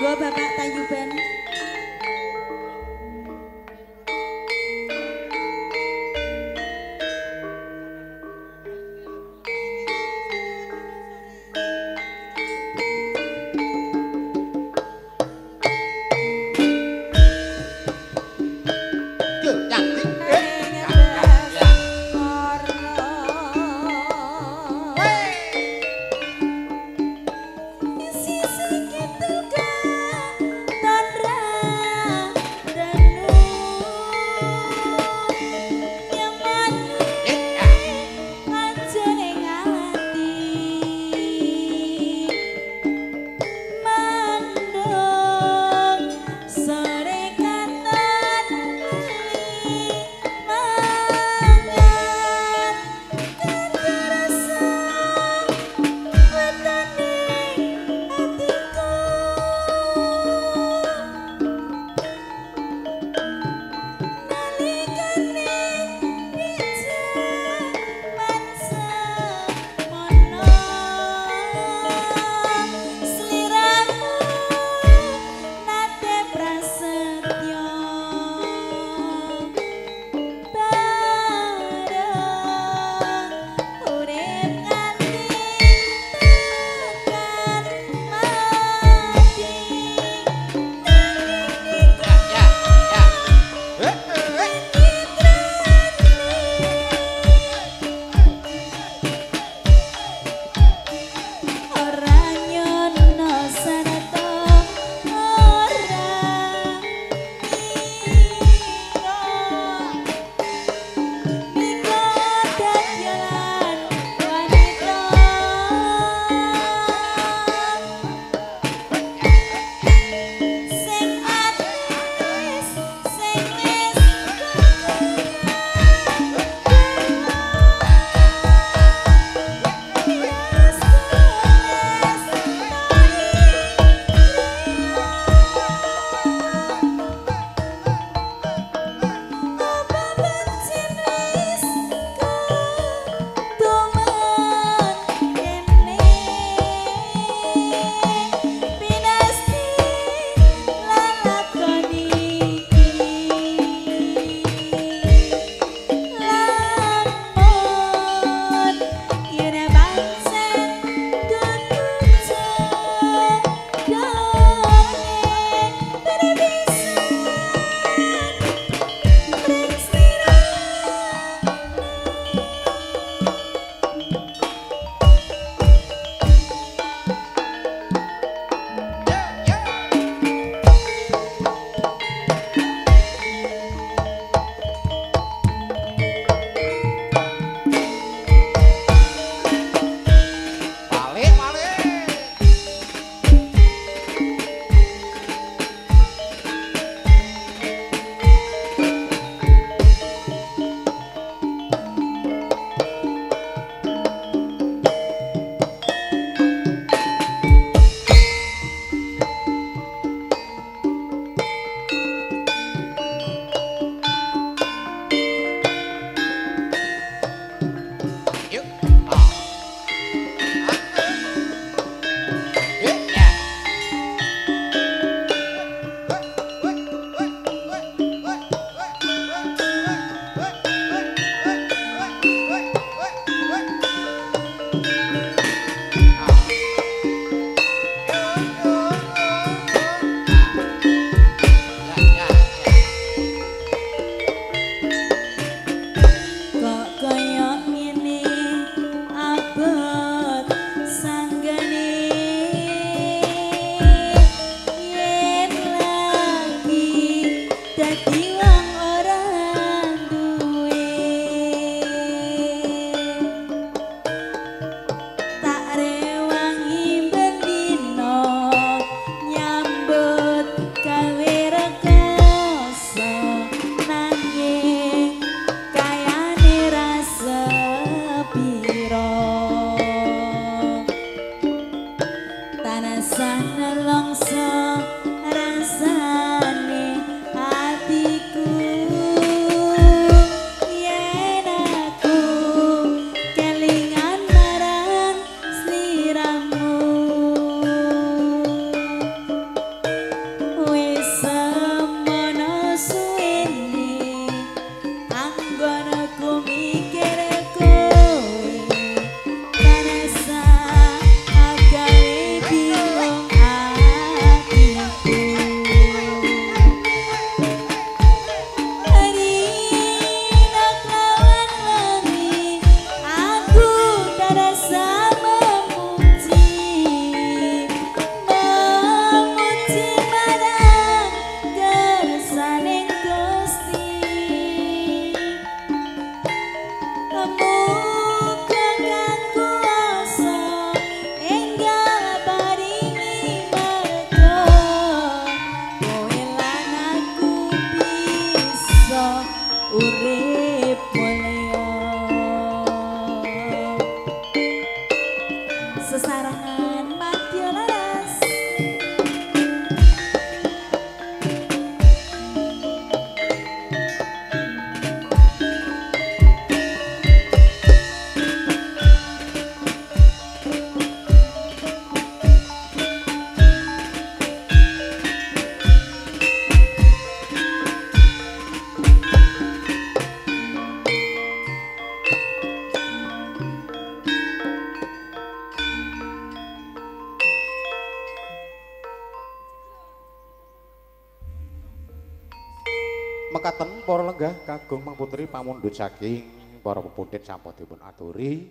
Monggo Bapak Tayuban. Mekaten para lenggah kagung Mang Putri pamundhut saking para pepundhit sampun dipun aturi